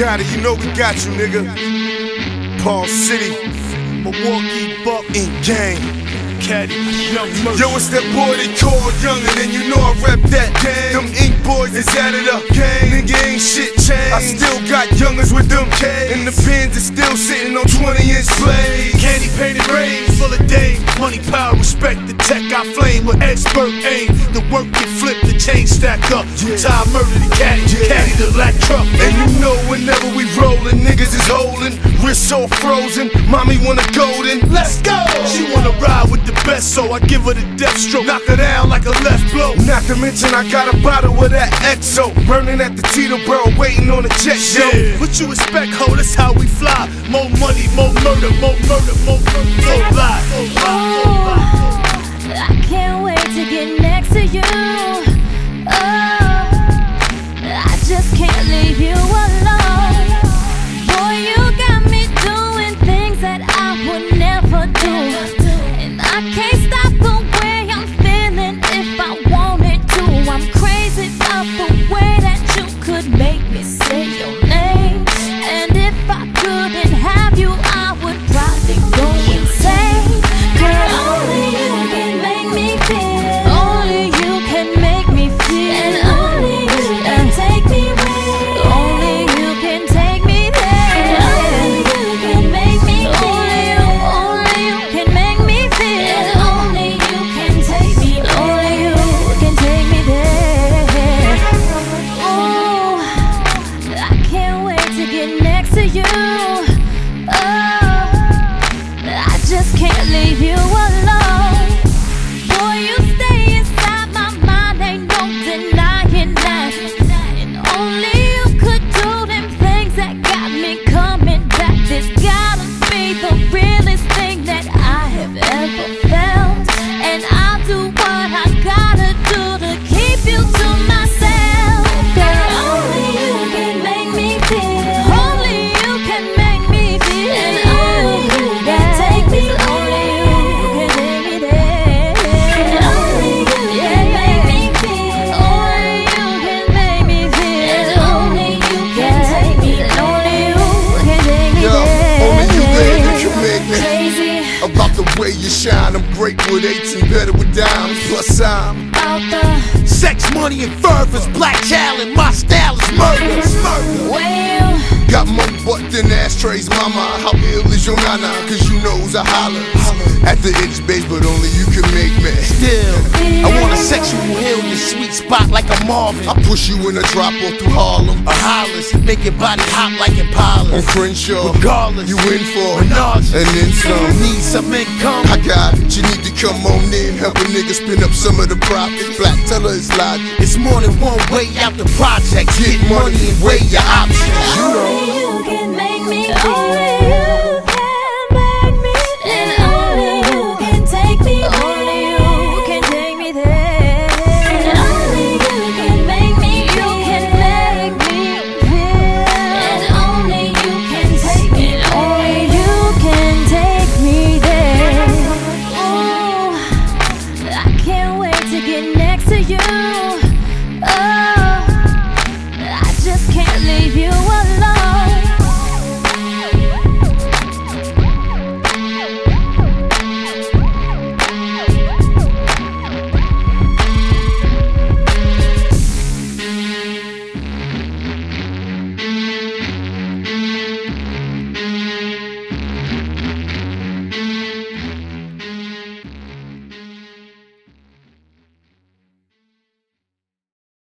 got it, you know we got you, nigga. Palm City, Milwaukee Buck in gang. Caddy, Young Mercy. Yo, it's that boy they call Youngin', and you know I rep that gang. Them ink boys is added up gang. Nigga ain't shit changed. I still got youngers with them K's. And the pins is still sitting on 20 inch blades. Candy painted rings, full of dame. Money, power, respect, the tech I flame with expert aim. The work get flipped, the chain stack up. Yeah. Time murder the caddy, Yeah. caddy the black truck. And you know rollin', niggas is holding, wrists all frozen. Mommy want a golden. Let's go! She wanna ride with the best, so I give her the death stroke. Knock her down like a left blow. Not to mention I got a bottle of that XO burning at the Teterboro, waiting on a jet show. Yeah, what you expect, ho? That's how we fly. More money, more murder, more murder, more murder. No lie. Oh, I can't wait to get next to you. Oh, I just can't leave you shine, I'm great with eights and better with dimes. Plus I'm out the Sex, money, and fervors. Black talent, my style is murder. Murder. way. Got more butt than ashtrays, mama. How ill is your nana? Cause you knows I holler. At the itch base, but only you can sexual hill, your sweet spot like a Marvin. I push you in a drop off through Harlem. A Hollis, make your body hot like Impala. On. Crenshaw, Regardless, you in for Menage. and then some. Need some income. I got it. You need to come on in, help a nigga spin up some of the profits. Black, tell her it's logic. It's more than one way out the project. Get money and weigh your options. You know. you.